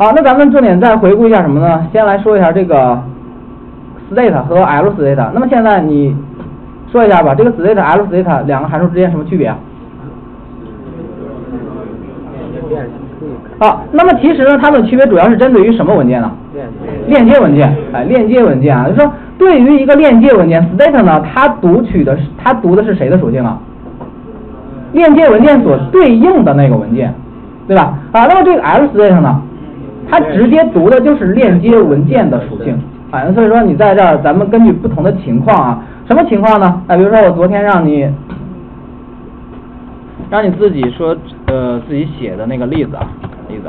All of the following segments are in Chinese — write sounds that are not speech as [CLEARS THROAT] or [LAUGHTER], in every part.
好，那咱们重点再回顾一下什么呢？先来说一下这个 state 和 L state。那么现在你说一下吧，这个 state、L state 两个函数之间什么区别啊？好，那么其实呢，它们区别主要是针对于什么文件呢？链接文件，哎，链接文件啊，就说对于一个链接文件，state 呢，它读取的是它读的是谁的属性啊？链接文件所对应的那个文件，对吧？啊，那么这个 L state 呢，它直接读的就是链接文件的属性，啊，所以说你在这儿，咱们根据不同的情况啊，什么情况呢？啊，比如说我昨天让你让你自己说，呃，自己写的那个例子啊。例子，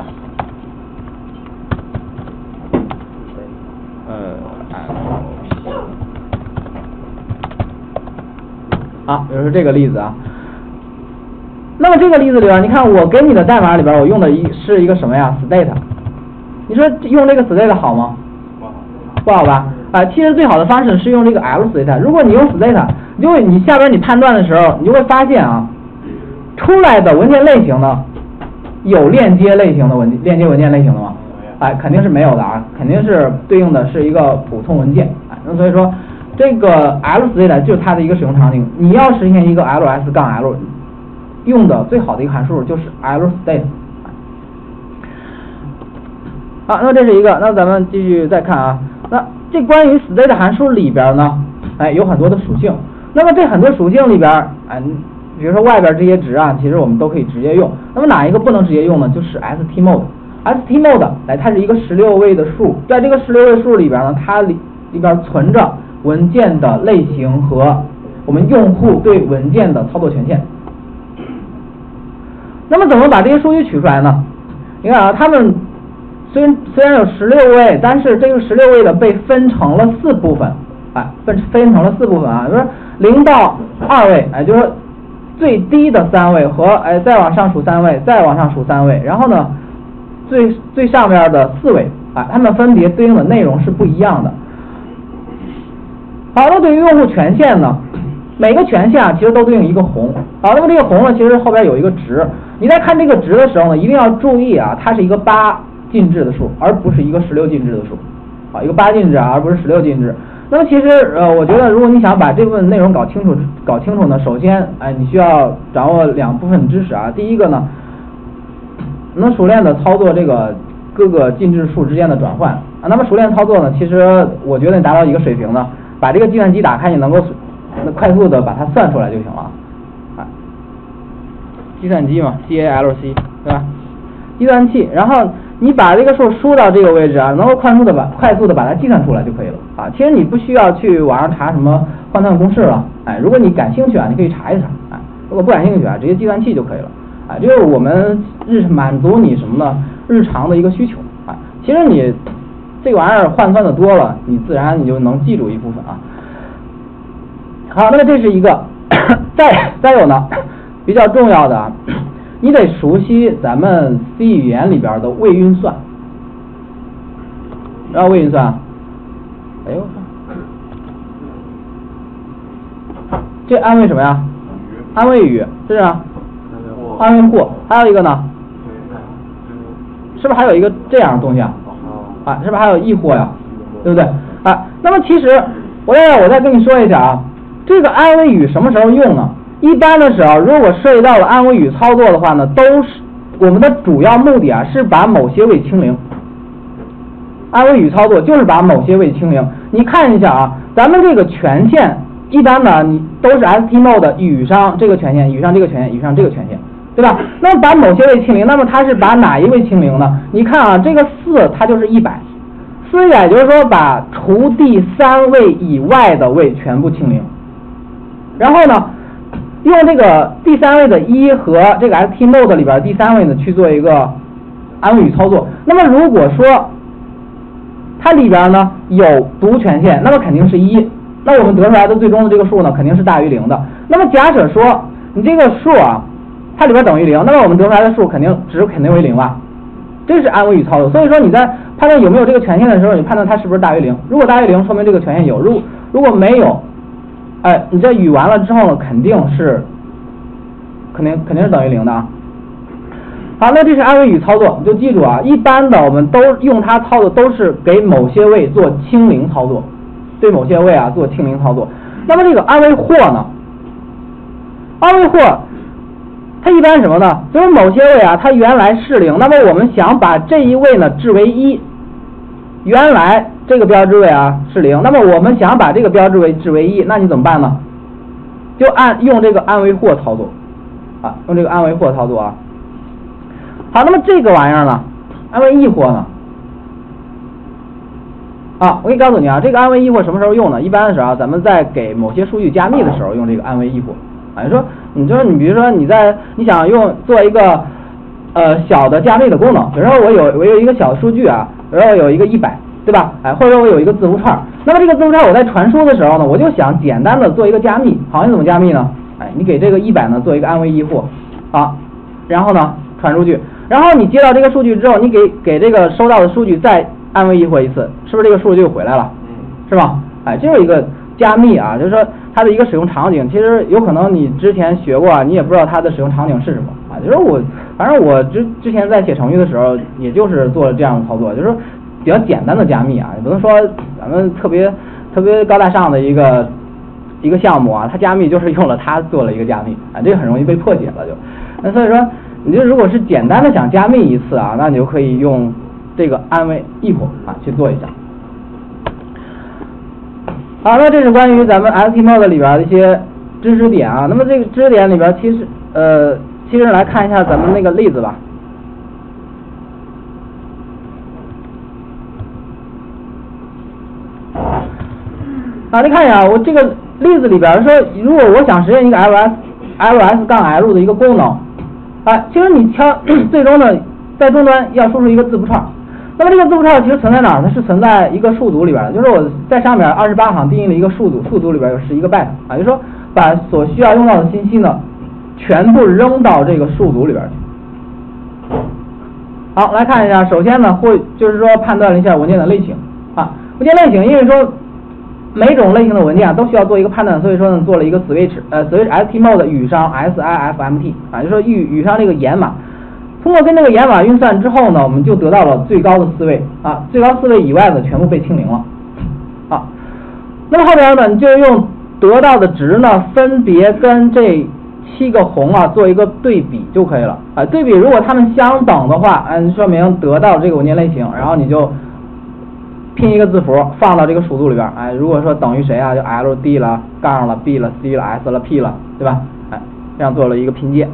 呃，好，比如说这个例子啊，那么这个例子里边，你看我给你的代码里边，我用的一是一个什么呀？state，你说用这个 state 好吗？不好吧？啊，其实最好的方式是用这个 L state。如果你用 state，你就会你下边你判断的时候，你就会发现啊，出来的文件类型呢。有链接类型的文链接文件类型的吗？哎，肯定是没有的啊，肯定是对应的是一个普通文件。啊，那所以说这个 L state 就是它的一个使用场景。你要实现一个 ls 杠 l，用的最好的一个函数就是 L state。好，那这是一个，那咱们继续再看啊。那这关于 state 函数里边呢，哎，有很多的属性。那么这很多属性里边，哎。比如说外边这些值啊，其实我们都可以直接用。那么哪一个不能直接用呢？就是 stmode。stmode，来，它是一个十六位的数，在这个十六位数里边呢，它里里边存着文件的类型和我们用户对文件的操作权限。那么怎么把这些数据取出来呢？你看啊，它们虽虽然有十六位，但是这个十六位的被分成了四部分，哎，分分成了四部分啊，就是零到二位，哎，就是。最低的三位和哎再往上数三位，再往上数三位，然后呢，最最上边的四位啊，它们分别对应的内容是不一样的。好，那对于用户权限呢，每个权限啊其实都对应一个红。好，那么这个红呢，其实后边有一个值。你在看这个值的时候呢，一定要注意啊，它是一个八进制的数，而不是一个十六进制的数。啊，一个八进制啊，而不是十六进制。那么其实呃，我觉得如果你想把这部分内容搞清楚，搞清楚呢，首先哎，你需要掌握两部分知识啊。第一个呢，能熟练的操作这个各个进制数之间的转换啊。那么熟练操作呢，其实我觉得你达到一个水平呢，把这个计算机打开，你能够快速的把它算出来就行了啊。计算机嘛，C A L C 对吧？计算器，然后。你把这个数输到这个位置啊，能够快速的把快速的把它计算出来就可以了啊。其实你不需要去网上查什么换算公式了，哎，如果你感兴趣啊，你可以查一查，哎，如果不感兴趣啊，直接计算器就可以了，啊，就是我们日满足你什么呢？日常的一个需求啊。其实你这玩意儿换算的多了，你自然你就能记住一部分啊。好，那么这是一个，[COUGHS] 再再有呢，比较重要的啊。你得熟悉咱们 C 语言里边的位运算，然后位运算，哎呦，这安慰什么呀？安慰语，是啊，安慰户，还有一个呢，是不是还有一个这样的东西啊？啊，是不是还有易货呀？对不对？啊，那么其实我再我再跟你说一下啊，这个安慰语什么时候用呢？一般的时候，如果涉及到了安慰与操作的话呢，都是我们的主要目的啊，是把某些位清零。安慰与操作就是把某些位清零。你看一下啊，咱们这个权限一般呢，你都是 stmode 语上这个权限，语上这个权限，语上这个权限，对吧？那么把某些位清零，那么它是把哪一位清零呢？你看啊，这个四它就是一百，四百就是说把除第三位以外的位全部清零，然后呢？用这个第三位的一和这个 stmode 里边第三位呢去做一个安慰语操作。那么如果说它里边呢有读权限，那么肯定是一，那我们得出来的最终的这个数呢肯定是大于零的。那么假设说你这个数啊，它里边等于零，那么我们得出来的数肯定值肯定为零吧？这是安慰语操作。所以说你在判断有没有这个权限的时候，你判断它是不是大于零。如果大于零，说明这个权限有；如如果没有。哎，你这与完了之后呢，肯定是，肯定肯定是等于零的啊。好，那这是安维语操作，你就记住啊，一般的我们都用它操作都是给某些位做清零操作，对某些位啊做清零操作。那么这个安维或呢？安维或它一般什么呢？就是某些位啊，它原来是零，那么我们想把这一位呢置为一，原来这个标志位啊是零，那么我们想把这个标志位置为一，那你怎么办呢？就按用这个安维或操作啊，用这个安维或操作啊。好，那么这个玩意儿呢，安维异或呢？啊，我给你告诉你啊，这个安维异或什么时候用呢？一般的时候，咱们在给某些数据加密的时候用这个安维异或。啊，你说，你说你比如说你在你想用做一个呃小的加密的功能，比如说我有我有一个小的数据啊，比如说我有一个一百，对吧？哎，或者说我有一个字符串，那么这个字符串我在传输的时候呢，我就想简单的做一个加密，好，你怎么加密呢？哎，你给这个一百呢做一个安维异或，啊，然后呢传出去。然后你接到这个数据之后，你给给这个收到的数据再安维异或一次，是不是这个数据就回来了？是吧？哎，这是一个加密啊，就是说它的一个使用场景，其实有可能你之前学过啊，你也不知道它的使用场景是什么啊。就是我，反正我之之前在写程序的时候，也就是做了这样的操作，就是比较简单的加密啊，也不能说咱们特别特别高大上的一个一个项目啊，它加密就是用了它做了一个加密啊，这个很容易被破解了就。那所以说。你就如果是简单的想加密一次啊，那你就可以用这个安慰 if 啊去做一下。好，那这是关于咱们 STMode 里边的一些知识点啊。那么这个知识点里边，其实呃，其实来看一下咱们那个例子吧。啊，你看一下我这个例子里边说，如果我想实现一个 ls ls 杠 l 的一个功能。啊，其实你敲 [CLEARS THROAT] 最终呢，在终端要输出一个字符串，那么这个字符串其实存在哪儿？它是存在一个数组里边的，就是我在上面二十八行定义了一个数组，数组里边有十一个 byte 啊，就说把所需要用到的信息呢，全部扔到这个数组里边去。好，来看一下，首先呢，会就是说判断了一下文件的类型啊，文件类型，因为说。每种类型的文件啊都需要做一个判断，所以说呢做了一个 switch，呃，switch stmode 语商 siFMT 啊，就说语语商这个延码，通过跟这个延码运算之后呢，我们就得到了最高的四位啊，最高四位以外的全部被清零了啊。那么后边呢，你就用得到的值呢，分别跟这七个红啊做一个对比就可以了啊。对比如果它们相等的话，嗯，说明得到这个文件类型，然后你就。拼一个字符放到这个数组里边，哎，如果说等于谁啊，就 L D 了，杠了 B 了 C 了 S 了 P 了，对吧？哎，这样做了一个拼接。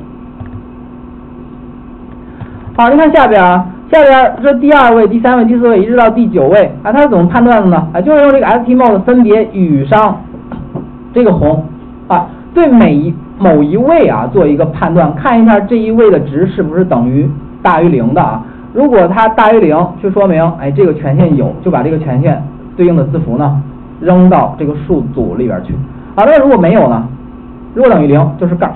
好，你看下边啊，下边这第二位、第三位、第四位一直到第九位，啊，它是怎么判断的呢？啊，就是用这个 stmode 分别与上这个红啊，对每一某一位啊做一个判断，看一下这一位的值是不是等于大于零的啊。如果它大于零，就说明哎这个权限有，就把这个权限对应的字符呢扔到这个数组里边去。好，那如果没有呢？如果等于零就是杠，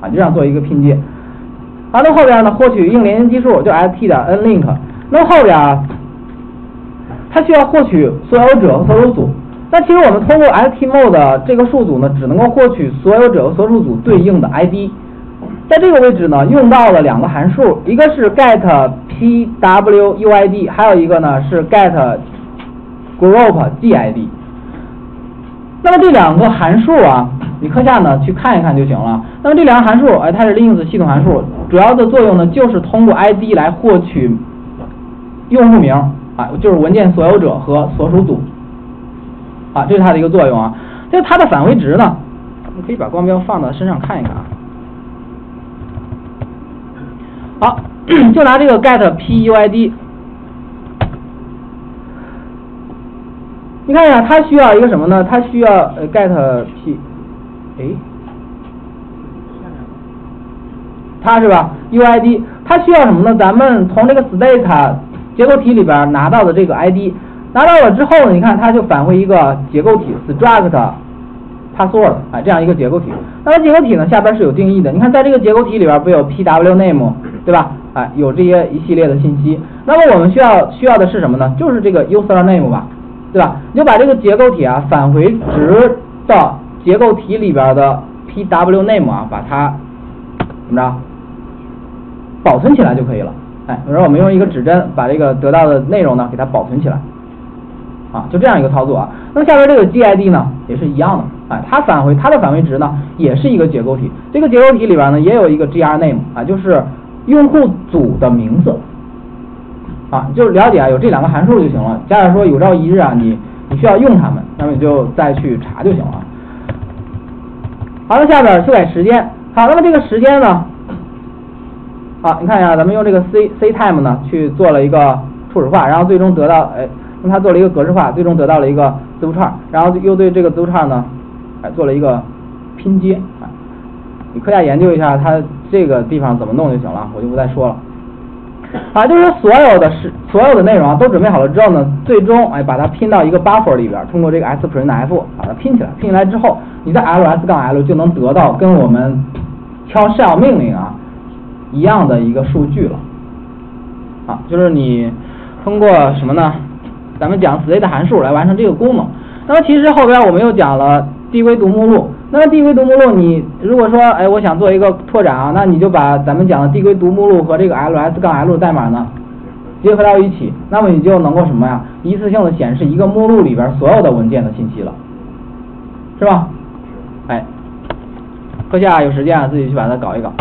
啊就这样做一个拼接。好，那后边呢获取硬连接基数就 st 的 nlink。那后边啊，它需要获取所有者和所有组。那其实我们通过 stmod 这个数组呢，只能够获取所有者和所属组对应的 id。在这个位置呢，用到了两个函数，一个是 get pwuid，还有一个呢是 get group gid。那么这两个函数啊，你课下呢去看一看就行了。那么这两个函数，哎，它是 Linux 系统函数，主要的作用呢就是通过 id 来获取用户名啊，就是文件所有者和所属组啊，这是它的一个作用啊。就是它的返回值呢，你可以把光标放到身上看一看啊。好，就拿这个 get puid，你看一下，它需要一个什么呢？它需要呃 get p，哎，它是吧？uid，它需要什么呢？咱们从这个 state 结构体里边拿到的这个 id，拿到了之后呢，你看它就返回一个结构体 struct。password 啊，这样一个结构体，那么结构体呢下边是有定义的。你看，在这个结构体里边不有 pwname 对吧？哎，有这些一系列的信息。那么我们需要需要的是什么呢？就是这个 username 吧，对吧？你就把这个结构体啊返回值到结构体里边的 pwname 啊，把它怎么着保存起来就可以了。哎，比如说我们用一个指针把这个得到的内容呢给它保存起来，啊，就这样一个操作啊。那么下边这个 GID 呢也是一样的，哎，它返回它的返回值呢也是一个结构体，这个结构体里边呢也有一个 grname 啊，就是用户组的名字，啊，就是了解啊有这两个函数就行了。假如说有朝一日啊你你需要用它们，那么你就再去查就行了。好了，下边修改时间，好，那么这个时间呢？好，你看一下，咱们用这个 c c time 呢去做了一个初始化，然后最终得到，哎，用它做了一个格式化，最终得到了一个字符串，然后又对这个字符串呢，哎，做了一个拼接，啊，你课下研究一下它这个地方怎么弄就行了，我就不再说了。啊，就是所有的是所有的内容都准备好了之后呢，最终哎把它拼到一个 buffer 里边，通过这个 sprintf 把它拼起来，拼起来之后，你在 ls 杠 l 就能得到跟我们敲 shell 命令啊。一样的一个数据了，啊，就是你通过什么呢？咱们讲 slate 函数来完成这个功能。那么其实后边我们又讲了递归读目录。那么递归读目录，你如果说哎我想做一个拓展啊，那你就把咱们讲的递归读目录和这个 ls 杠 l 代码呢结合到一起，那么你就能够什么呀？一次性的显示一个目录里边所有的文件的信息了，是吧？哎，课下有时间啊，自己去把它搞一搞。